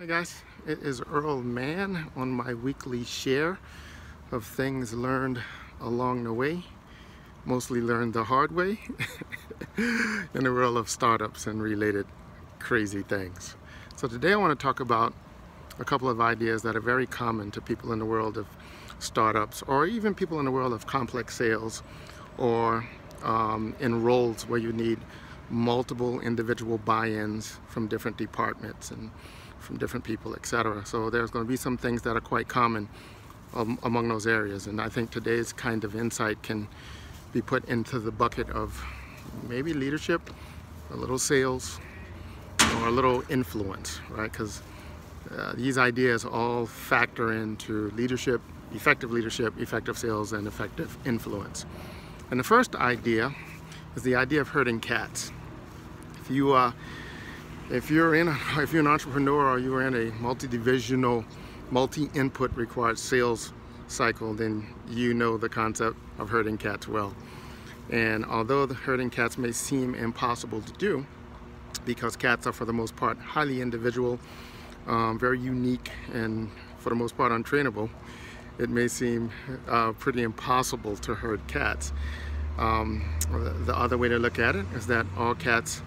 Hey guys, it is Earl Mann on my weekly share of things learned along the way. Mostly learned the hard way in the world of startups and related crazy things. So today I want to talk about a couple of ideas that are very common to people in the world of startups or even people in the world of complex sales or um, in roles where you need multiple individual buy-ins from different departments and from different people, etc. So there's going to be some things that are quite common um, among those areas. And I think today's kind of insight can be put into the bucket of maybe leadership, a little sales, or a little influence, right? Because uh, these ideas all factor into leadership, effective leadership, effective sales, and effective influence. And the first idea is the idea of herding cats. If you uh, if you're in, if you're an entrepreneur or you're in a multi-divisional, multi-input required sales cycle, then you know the concept of herding cats well. And although the herding cats may seem impossible to do, because cats are for the most part highly individual, um, very unique, and for the most part untrainable, it may seem uh, pretty impossible to herd cats. Um, the other way to look at it is that all cats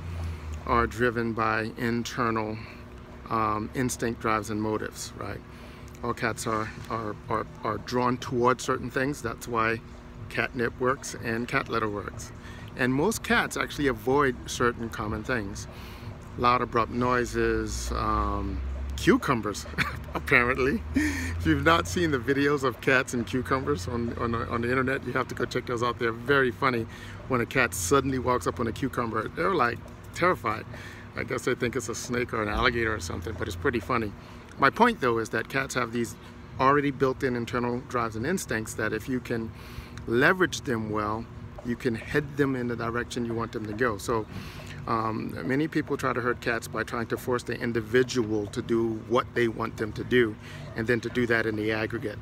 are driven by internal um, instinct drives and motives, right? All cats are, are, are, are drawn towards certain things. That's why catnip works and cat litter works. And most cats actually avoid certain common things. Loud abrupt noises, um, cucumbers, apparently. if you've not seen the videos of cats and cucumbers on, on, on the internet, you have to go check those out. They're very funny when a cat suddenly walks up on a cucumber. They're like terrified. I guess they think it's a snake or an alligator or something, but it's pretty funny. My point though is that cats have these already built-in internal drives and instincts that if you can leverage them well, you can head them in the direction you want them to go. So um, many people try to herd cats by trying to force the individual to do what they want them to do and then to do that in the aggregate.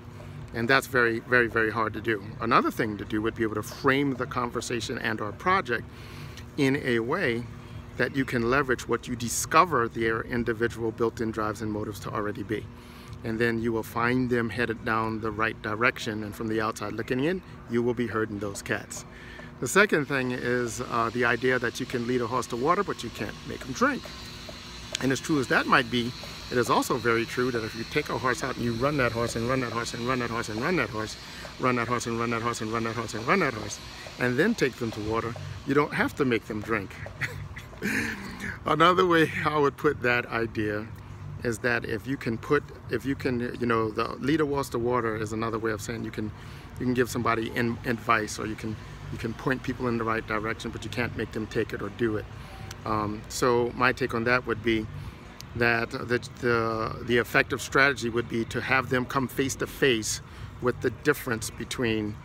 And that's very, very, very hard to do. Another thing to do would be able to frame the conversation and our project in a way that you can leverage what you discover their individual built-in drives and motives to already be. And then you will find them headed down the right direction and from the outside looking in, you will be herding those cats. The second thing is uh, the idea that you can lead a horse to water, but you can't make them drink. And as true as that might be, it is also very true that if you take a horse out and you run that horse and run that horse and run that horse and run that horse, run that horse and run that horse and run that horse and run that horse, and then take them to water, you don't have to make them drink. Another way I would put that idea is that if you can put, if you can, you know, the leader walks the water is another way of saying you can, you can give somebody in, advice or you can, you can point people in the right direction, but you can't make them take it or do it. Um, so my take on that would be that the, the, the effective strategy would be to have them come face to face with the difference between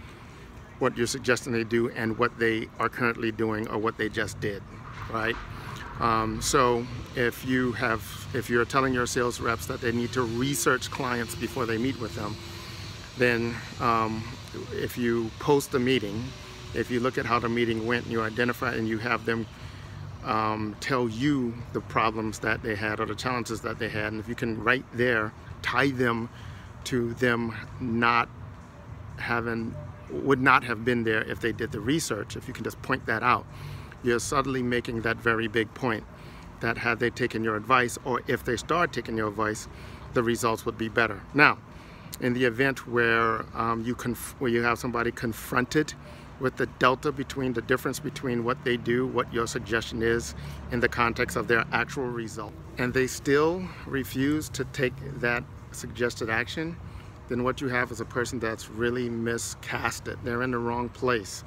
what you're suggesting they do and what they are currently doing or what they just did right? Um, so if you have, if you're telling your sales reps that they need to research clients before they meet with them, then um, if you post a meeting, if you look at how the meeting went and you identify and you have them um, tell you the problems that they had or the challenges that they had, and if you can right there tie them to them not having, would not have been there if they did the research, if you can just point that out, you're suddenly making that very big point that had they taken your advice or if they start taking your advice, the results would be better. Now, in the event where um, you where you have somebody confronted with the delta between the difference between what they do, what your suggestion is in the context of their actual result, and they still refuse to take that suggested action, then what you have is a person that's really miscasted. They're in the wrong place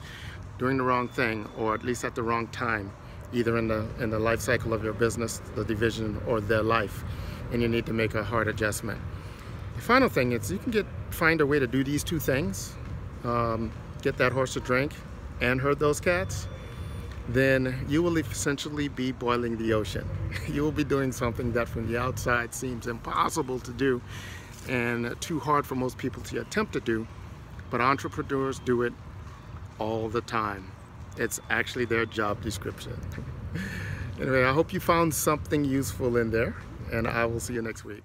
doing the wrong thing or at least at the wrong time either in the in the life cycle of your business the division or their life and you need to make a hard adjustment. The final thing is you can get find a way to do these two things. Um, get that horse to drink and herd those cats. Then you will essentially be boiling the ocean. You will be doing something that from the outside seems impossible to do and too hard for most people to attempt to do but entrepreneurs do it all the time. It's actually their job description. anyway, I hope you found something useful in there. and I will see you next week.